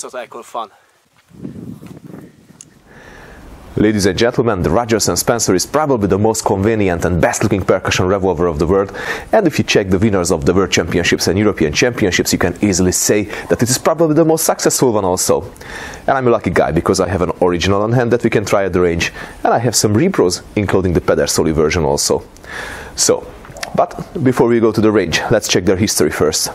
That's fun. Ladies and gentlemen, the Rogers & Spencer is probably the most convenient and best looking percussion revolver of the world. And if you check the winners of the World Championships and European Championships, you can easily say that it is probably the most successful one also. And I'm a lucky guy because I have an original on hand that we can try at the range. And I have some repros, including the Pedersoli version also. So, but before we go to the range, let's check their history first.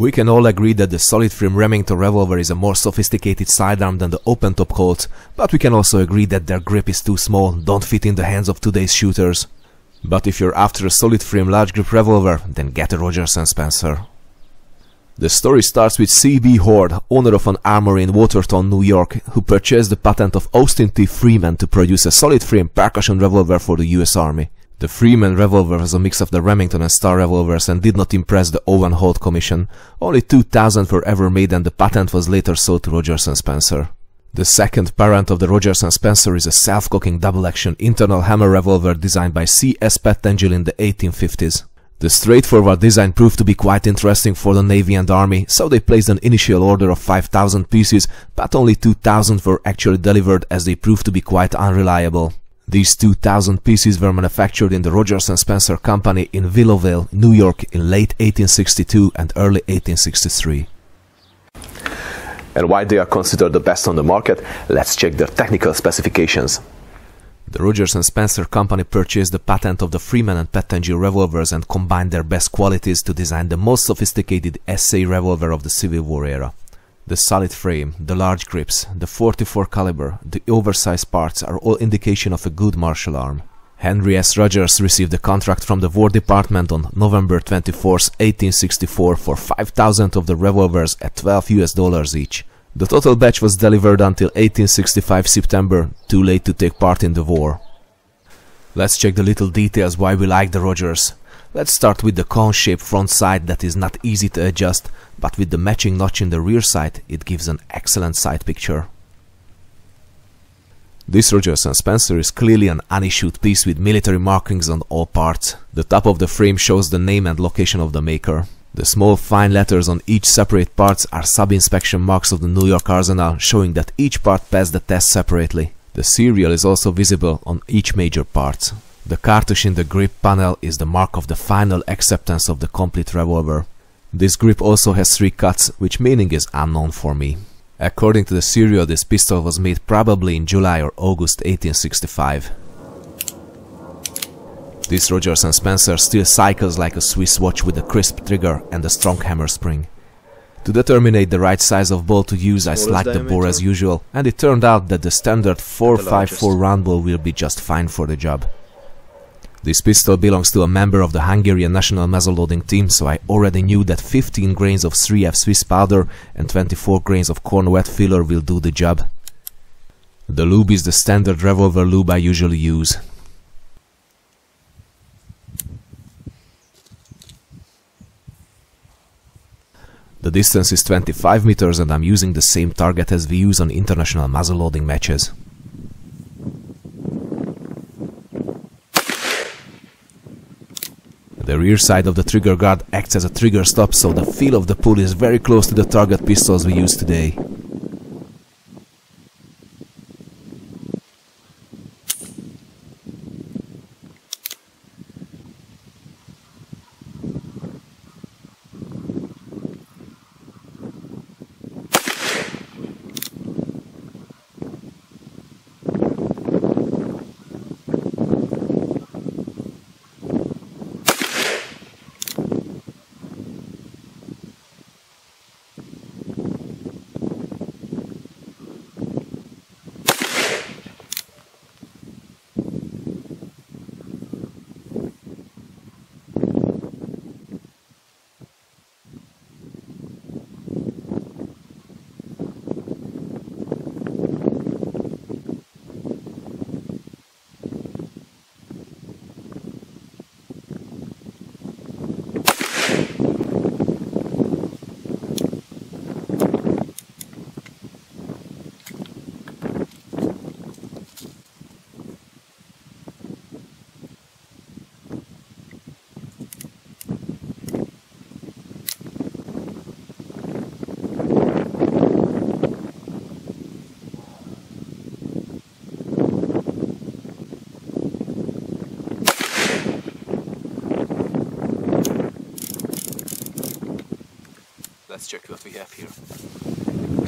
We can all agree that the solid frame Remington revolver is a more sophisticated sidearm than the open top Colt, but we can also agree that their grip is too small, don't fit in the hands of today's shooters. But if you're after a solid frame large grip revolver, then get a Rogers & Spencer. The story starts with C.B. Hoard, owner of an armory in Watertown, New York, who purchased the patent of Austin T. Freeman to produce a solid frame percussion revolver for the US Army. The Freeman revolver was a mix of the Remington and Starr revolvers and did not impress the Owen Holt Commission. Only 2,000 were ever made and the patent was later sold to Rogers & Spencer. The second parent of the Rogers & Spencer is a self-cocking double-action internal hammer revolver designed by C.S. Pettengill in the 1850s. The straightforward design proved to be quite interesting for the Navy and Army, so they placed an initial order of 5,000 pieces, but only 2,000 were actually delivered as they proved to be quite unreliable. These 2,000 pieces were manufactured in the Rogers & Spencer Company in Willowvale, New York in late 1862 and early 1863. And why they are considered the best on the market, let's check their technical specifications. The Rogers & Spencer Company purchased the patent of the Freeman and Pettengill revolvers and combined their best qualities to design the most sophisticated SA revolver of the Civil War era. The solid frame, the large grips, the 44 caliber, the oversized parts are all indication of a good martial arm. Henry S. Rogers received the contract from the War Department on November 24, 1864 for 5,000 of the revolvers at 12 US dollars each. The total batch was delivered until 1865 September, too late to take part in the war. Let's check the little details why we like the Rogers. Let's start with the cone-shaped front sight that is not easy to adjust, but with the matching notch in the rear sight, it gives an excellent sight picture. This Rogers & Spencer is clearly an unissued piece with military markings on all parts. The top of the frame shows the name and location of the maker. The small fine letters on each separate parts are sub-inspection marks of the New York Arsenal showing that each part passed the test separately. The serial is also visible on each major part. The cartouche in the grip panel is the mark of the final acceptance of the complete revolver. This grip also has three cuts, which meaning is unknown for me. According to the serial, this pistol was made probably in July or August 1865. This Rogers & Spencer still cycles like a Swiss watch with a crisp trigger and a strong hammer spring. To determine the right size of ball to use, I slugged the bore as usual, and it turned out that the standard 454 round ball will be just fine for the job. This pistol belongs to a member of the Hungarian national muzzleloading team, so I already knew that 15 grains of 3F Swiss powder and 24 grains of corn wet filler will do the job. The lube is the standard revolver lube I usually use. The distance is 25 meters and I'm using the same target as we use on international muzzleloading matches. The rear side of the trigger guard acts as a trigger stop so the feel of the pull is very close to the target pistols we use today.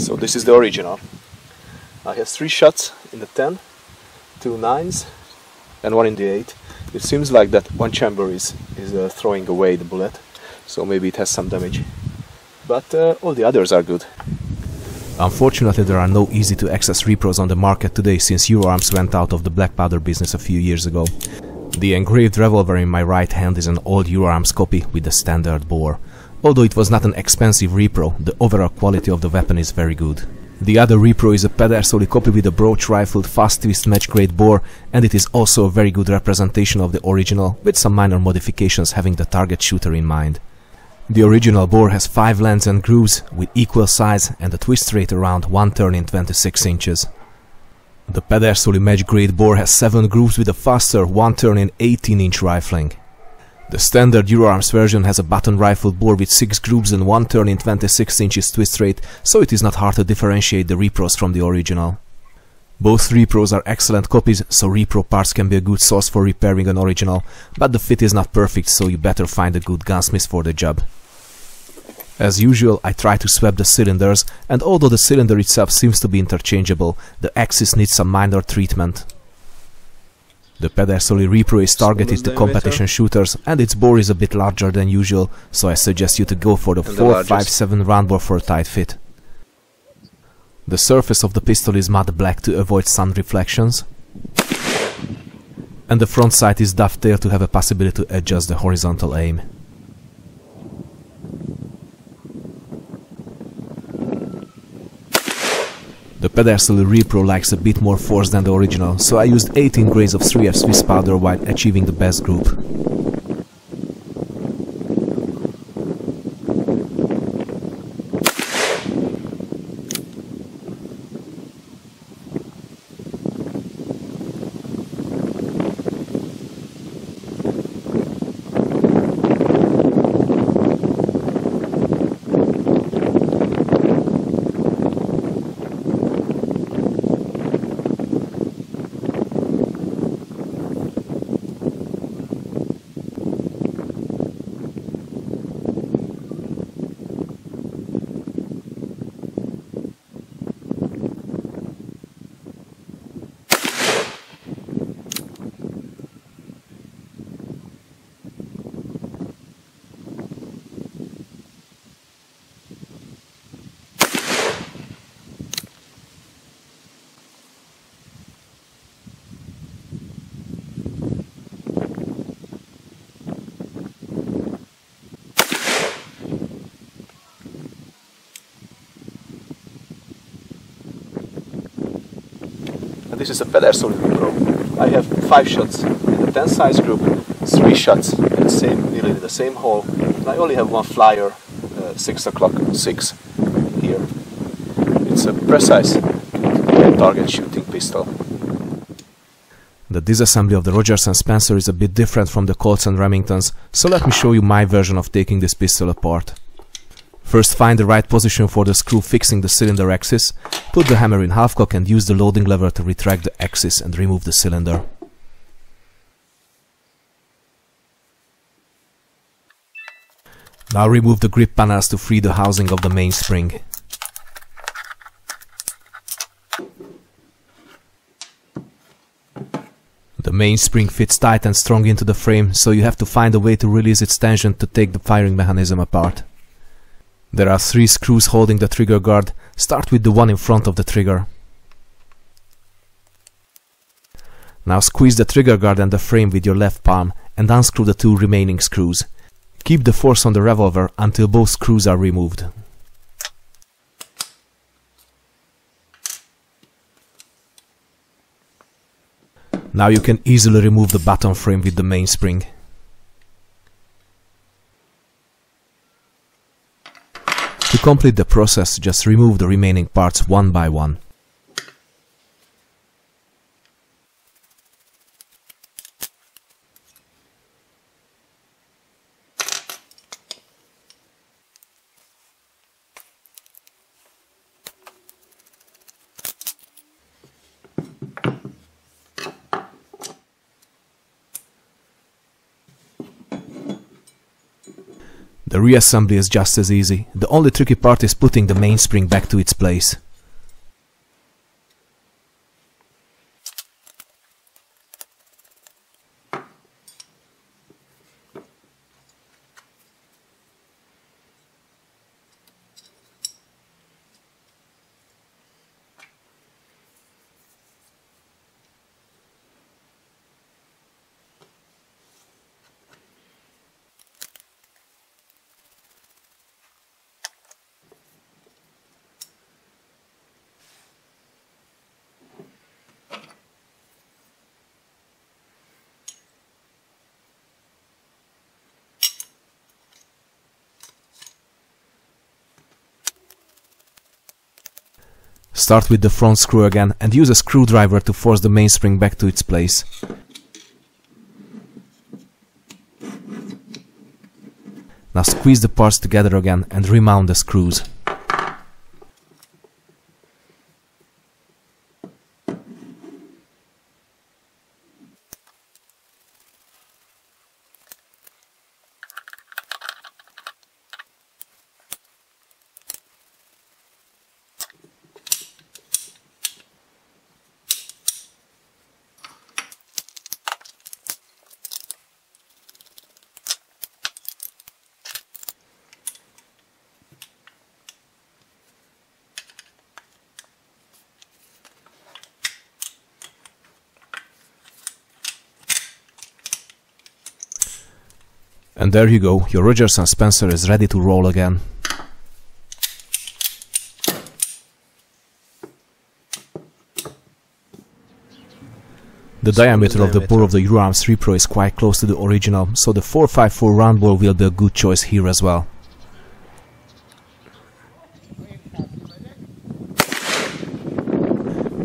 So this is the original. I have three shots in the 10, two nines, and one in the 8. It seems like that one chamber is, is uh, throwing away the bullet, so maybe it has some damage. But uh, all the others are good. Unfortunately, there are no easy to access repros on the market today since Euroarms went out of the black powder business a few years ago. The engraved revolver in my right hand is an old Euroarms copy with the standard bore. Although it was not an expensive repro, the overall quality of the weapon is very good. The other repro is a Pedersoli copy with a broach rifled fast twist match grade bore and it is also a very good representation of the original with some minor modifications having the target shooter in mind. The original bore has 5 lands and grooves with equal size and a twist rate around 1 turn in 26 inches. The Pedersoli match grade bore has 7 grooves with a faster 1 turn in 18 inch rifling. The standard Euroarms version has a button rifle bore with 6 grooves and 1 turn in 26 inches twist rate, so it is not hard to differentiate the repros from the original. Both repros are excellent copies, so repro parts can be a good source for repairing an original, but the fit is not perfect, so you better find a good gunsmith for the job. As usual, I try to swap the cylinders, and although the cylinder itself seems to be interchangeable, the axis needs some minor treatment. The Pedersoli Repro is targeted to competition shooters, and its bore is a bit larger than usual, so I suggest you to go for the 457 round bore for a tight fit. The surface of the pistol is matte black to avoid sun reflections. And the front sight is dovetailed to have a possibility to adjust the horizontal aim. Pedersoli Repro likes a bit more force than the original, so I used 18 grains of 3F Swiss powder while achieving the best group. This is a Pedersoli Pro. I have five shots in the 10 size group, three shots in the same, nearly the same hole, and I only have one flyer, uh, 6 o'clock 6 here. It's a precise target shooting pistol. The disassembly of the Rogers & Spencer is a bit different from the Colts and Remingtons, so let me show you my version of taking this pistol apart. First find the right position for the screw fixing the cylinder axis, put the hammer in half cock and use the loading lever to retract the axis and remove the cylinder. Now remove the grip panels to free the housing of the mainspring. The mainspring fits tight and strong into the frame, so you have to find a way to release its tension to take the firing mechanism apart. There are three screws holding the trigger guard. Start with the one in front of the trigger. Now squeeze the trigger guard and the frame with your left palm and unscrew the two remaining screws. Keep the force on the revolver until both screws are removed. Now you can easily remove the bottom frame with the mainspring. Complete the process, just remove the remaining parts one by one. The reassembly is just as easy, the only tricky part is putting the mainspring back to its place. Start with the front screw again and use a screwdriver to force the mainspring back to its place. Now squeeze the parts together again and remount the screws. And there you go, your Rogers and Spencer is ready to roll again. The diameter of the bore of the Euroarms Repro is quite close to the original, so the 454 round bore will be a good choice here as well.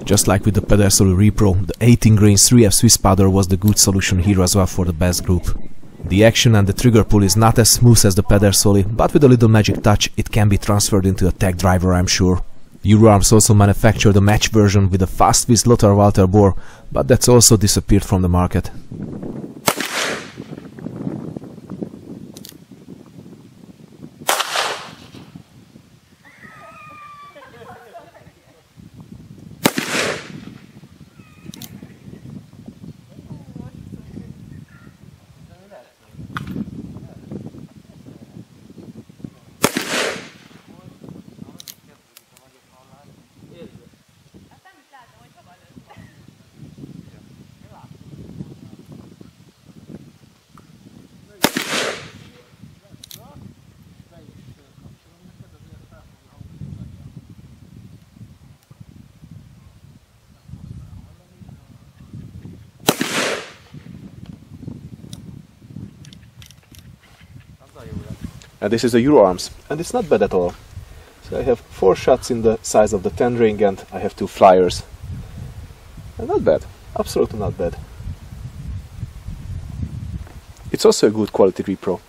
Just like with the Pedersoli Repro, the 18 grain 3F Swiss powder was the good solution here as well for the best group. The action and the trigger pull is not as smooth as the Pedersoli, but with a little magic touch it can be transferred into a tack driver I'm sure. Euroarms also manufactured a match version with a fast with Lothar Walther bore, but that's also disappeared from the market. And this is the Euroarms and it's not bad at all. So I have four shots in the size of the 10 ring and I have two flyers. And not bad. Absolutely not bad. It's also a good quality repro.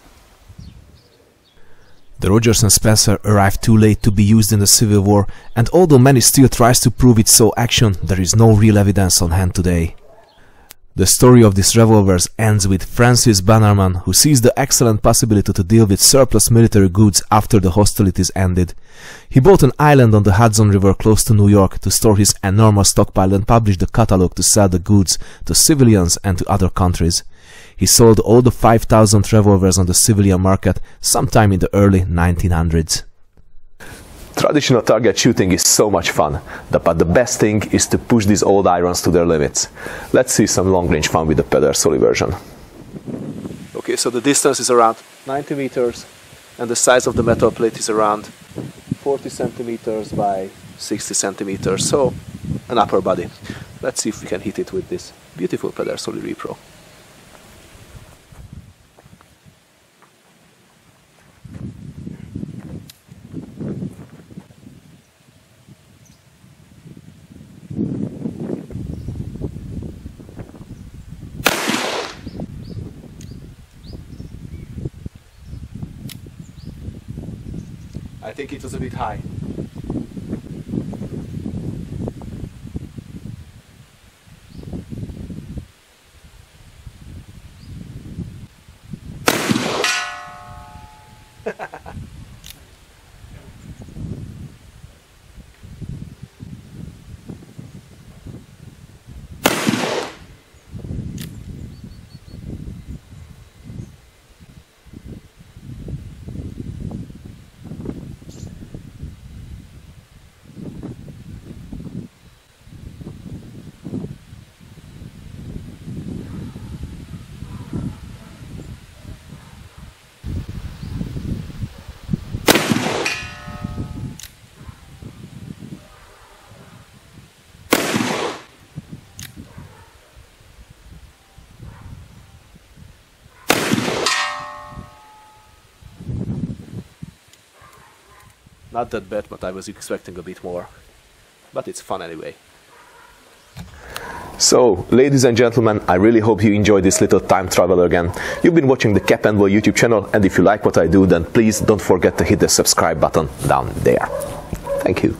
The Rogers and Spencer arrived too late to be used in the Civil War, and although many still tries to prove it so action, there is no real evidence on hand today. The story of these revolvers ends with Francis Bannerman, who sees the excellent possibility to deal with surplus military goods after the hostilities ended. He bought an island on the Hudson River close to New York to store his enormous stockpile and published the catalog to sell the goods to civilians and to other countries. He sold all the 5,000 revolvers on the civilian market sometime in the early 1900s. Traditional target shooting is so much fun, but the best thing is to push these old irons to their limits. Let's see some long range fun with the Pedersoli version. Okay, so the distance is around 90 meters and the size of the metal plate is around 40 centimeters by 60 centimeters, so an upper body. Let's see if we can hit it with this beautiful Pedersoli Repro. I think it was a bit high. Not that bad, but I was expecting a bit more. But it's fun anyway. So, ladies and gentlemen, I really hope you enjoyed this little time travel again. You've been watching the Cap and YouTube channel, and if you like what I do, then please don't forget to hit the subscribe button down there. Thank you.